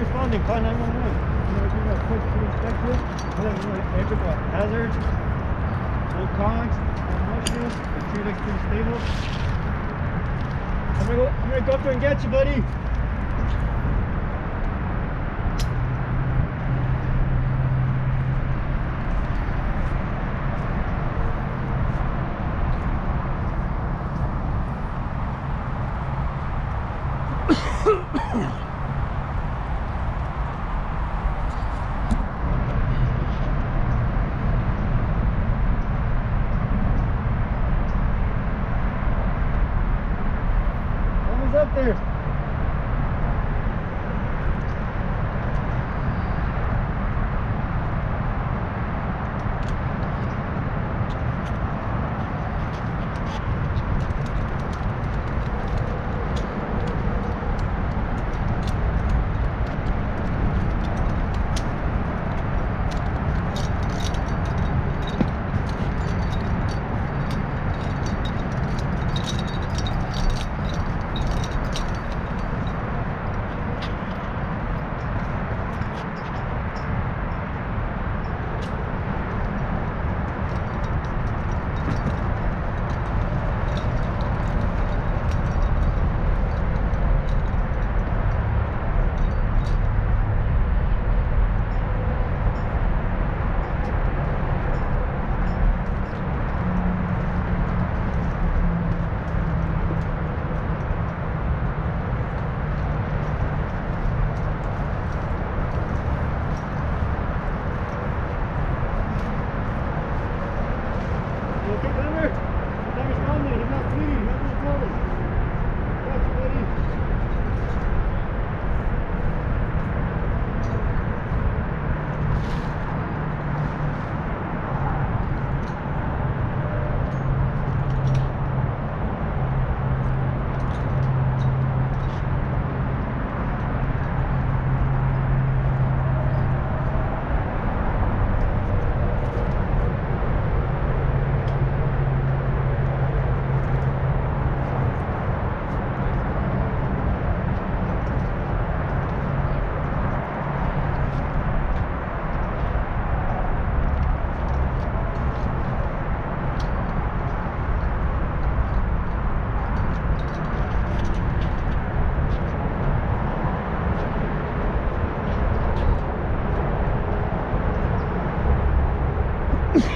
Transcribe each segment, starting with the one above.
responding. Call 911. I'm gonna give you stable. I'm gonna go. I'm gonna go up there and get you, buddy. There. Climber? He's not responding. He's not bleeding. Nothing's blood. Got you, buddy.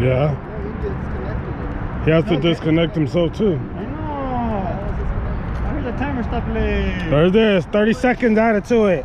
Yeah. He has to Okay. disconnect himself too. I know. I heard the timer stop. There it is. 30 seconds added to it.